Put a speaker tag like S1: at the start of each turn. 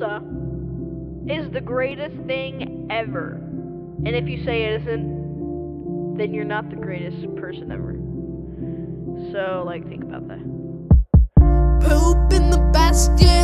S1: pizza is the greatest thing ever. And if you say it isn't, then you're not the greatest person ever. So, like, think about that.
S2: Poop in the basket.